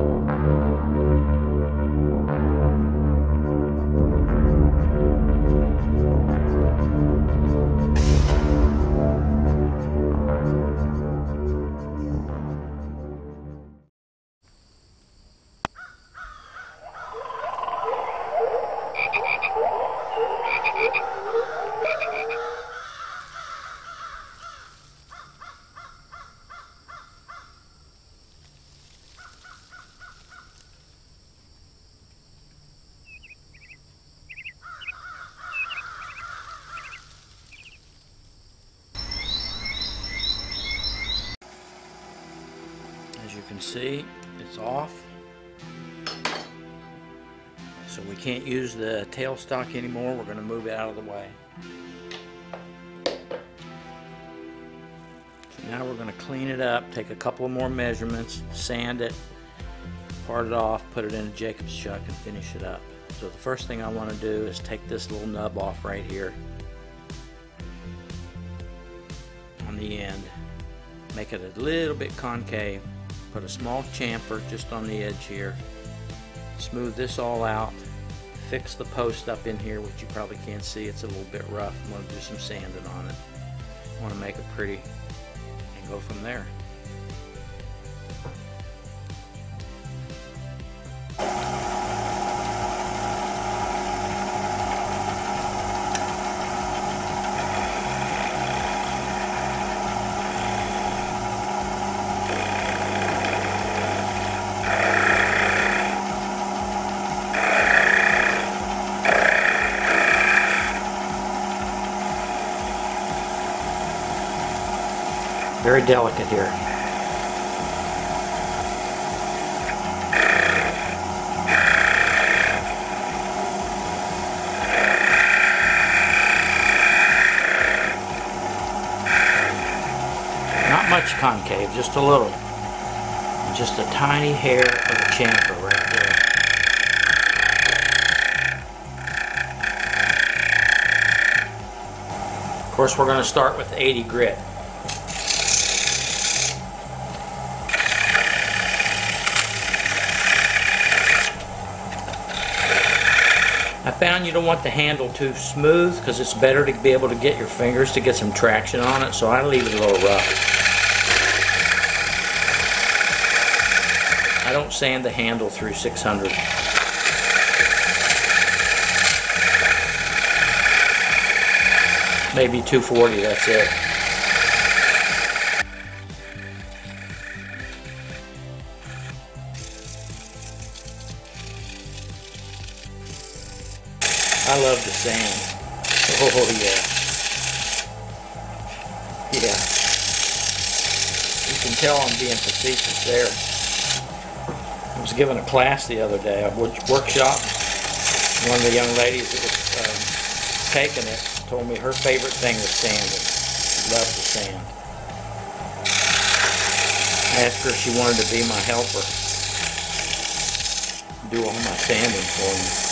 As see, it's off. So we can't use the tailstock anymore. We're going to move it out of the way. So now we're going to clean it up, take a couple more measurements, sand it, part it off, put it in a Jacob's chuck and finish it up. So the first thing I want to do is take this little nub off right here on the end. Make it a little bit concave. Put a small chamfer just on the edge here. Smooth this all out. Fix the post up in here, which you probably can't see. It's a little bit rough. I'm going to do some sanding on it. I want to make it pretty and go from there. Very delicate here. Not much concave, just a little. Just a tiny hair of a chamfer right there. Of course, we're going to start with 80 grit. I found you don't want the handle too smooth because it's better to be able to get your fingers to get some traction on it, so I leave it a little rough. I don't sand the handle through 600. Maybe 240, that's it. Love the sand. Oh yeah. Yeah. You can tell I'm being facetious there. I was given a class the other day, a workshop. One of the young ladies that was um, taking it told me her favorite thing was sanding. She loved the sand. I asked her if she wanted to be my helper. Do all my sanding for me.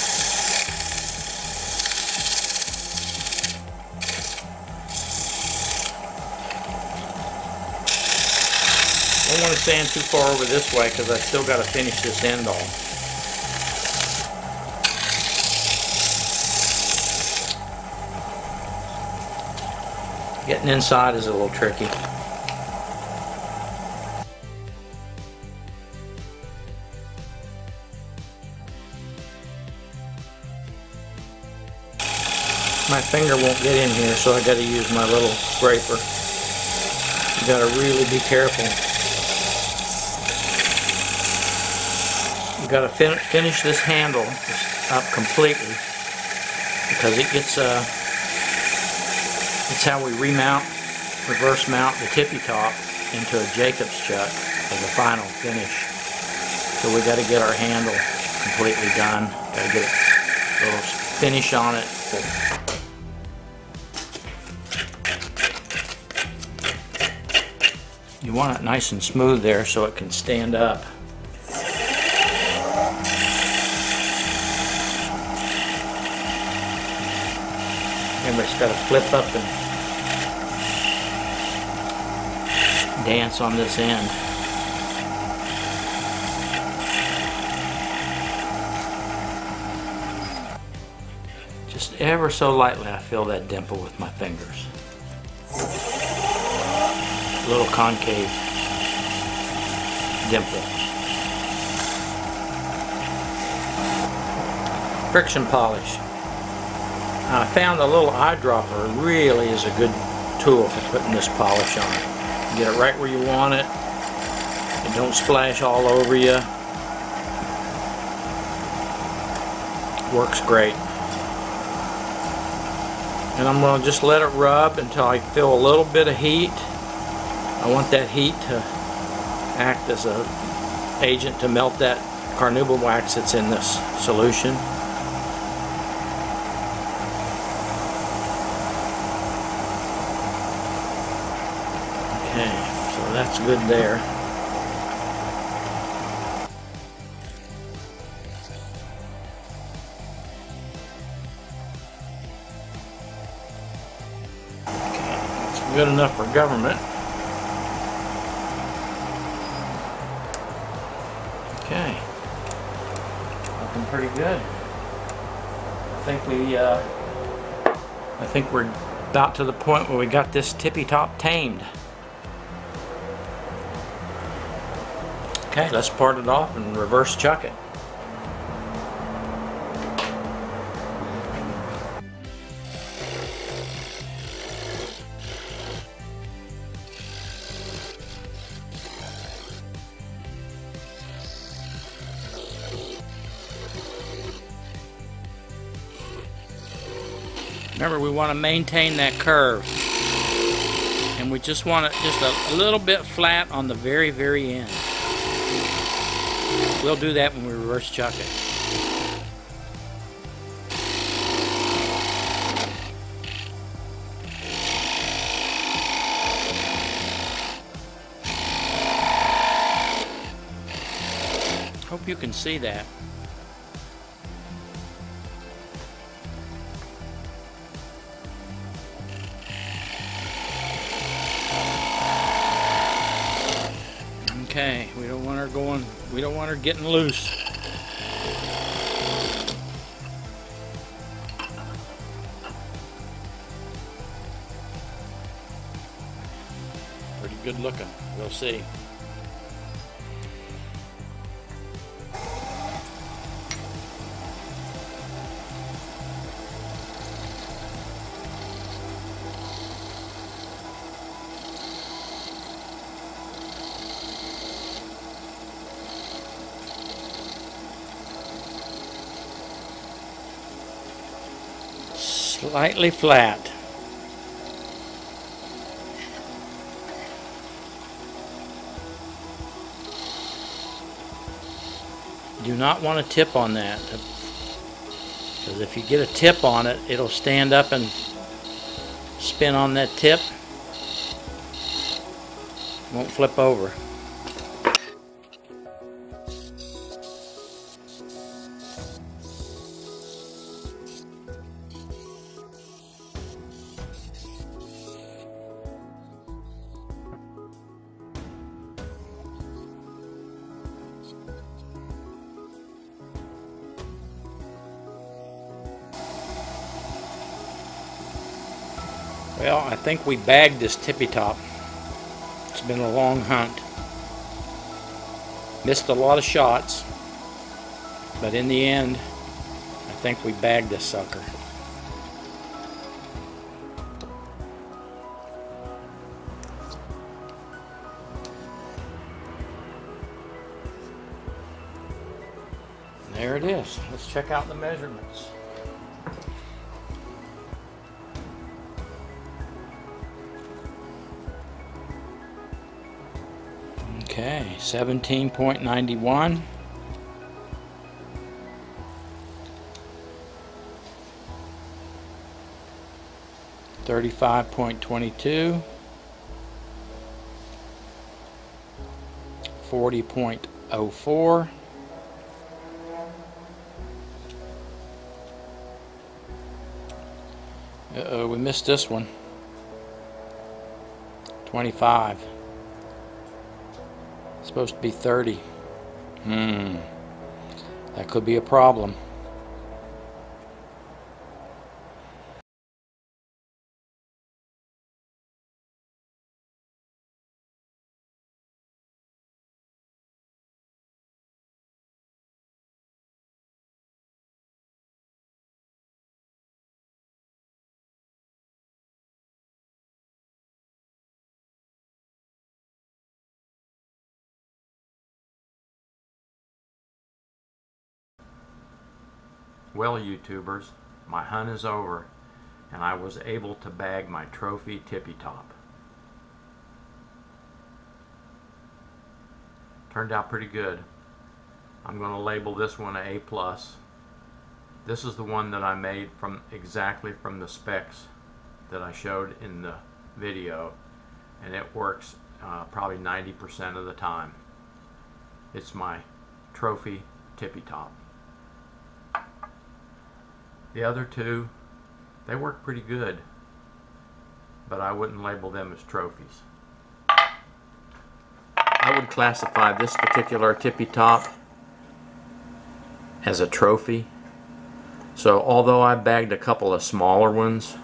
Don't want to sand too far over this way because I still got to finish this end off. Getting inside is a little tricky. My finger won't get in here so I got to use my little scraper. You got to really be careful. You got to fin finish this handle up completely because it gets uh it's how we remount reverse mount the tippy top into a Jacob's chuck as a final finish. So we got to get our handle completely done got to get a little finish on it. You want it nice and smooth there so it can stand up Just got to flip up and dance on this end. Just ever so lightly I feel that dimple with my fingers. A little concave dimple. friction polish. I found a little eyedropper really is a good tool for putting this polish on. Get it right where you want it. It don't splash all over you. Works great. And I'm going to just let it rub until I feel a little bit of heat. I want that heat to act as a agent to melt that carnauba wax that's in this solution. That's good there. good enough for government. Okay. Looking pretty good. I think we, uh, I think we're about to the point where we got this tippy top tamed. Okay, let's part it off and reverse chuck it. Remember, we want to maintain that curve. And we just want it just a, little bit flat on the very, very end. We'll do that when we reverse chuck it. Hope you can see that. Okay, we don't want her going, we don't want her getting loose. Pretty good looking, we'll see. Slightly flat. Do not want to tip on that because if you get a tip on it it'll stand up and spin on that tip won't flip over. Well, I think we bagged this tippy top. It's been a long hunt. Missed a lot of shots, but in the end, I think we bagged this sucker. There it is. Let's check out the measurements. 17.91. Thirty-five point twenty-two, forty point oh four, uh-oh, we missed this one. Supposed to be 30. Hmm. That could be a problem. Well, YouTubers, my hunt is over, and I was able to bag my trophy tippy top. Turned out pretty good. I'm going to label this one a plus. This is the one that I made from exactly from the specs that I showed in the video, and it works uh, probably 90% of the time. It's my trophy tippy top. The other two, they work pretty good, but I wouldn't label them as trophies. I would classify this particular tippy top as a trophy. So although I bagged a couple of smaller ones,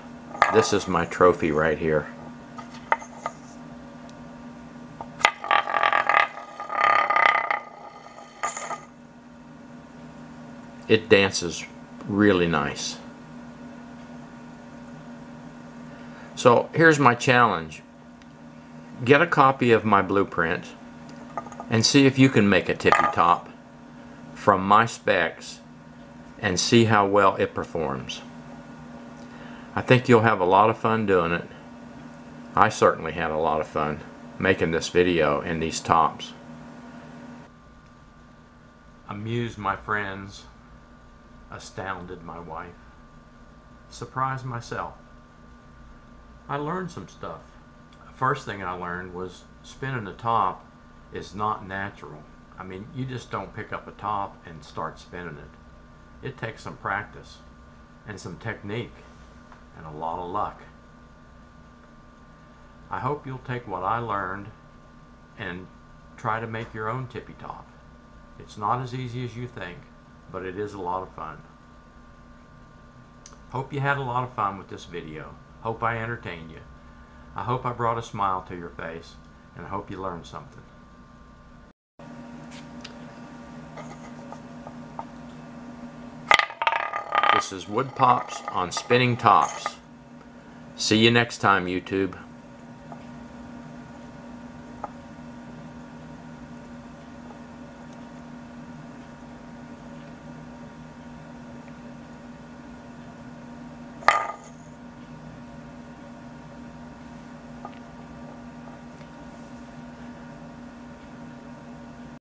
this is my trophy right here. It dances really nice. So here's my challenge. Get a copy of my blueprint and see if you can make a tippy top from my specs and see how well it performs. I think you'll have a lot of fun doing it. I certainly had a lot of fun making this video and these tops. Amused my friends, astounded my wife, surprised myself. I learned some stuff. First thing I learned was spinning a top is not natural. I mean, you just don't pick up a top and start spinning it. It takes some practice and some technique and a lot of luck. I hope you'll take what I learned and try to make your own tippy top. It's not as easy as you think, but it is a lot of fun. Hope you had a lot of fun with this video. Hope I entertained you. I hope I brought a smile to your face, and I hope you learned something. This is Wood Pops on Spinning Tops. See you next time, YouTube.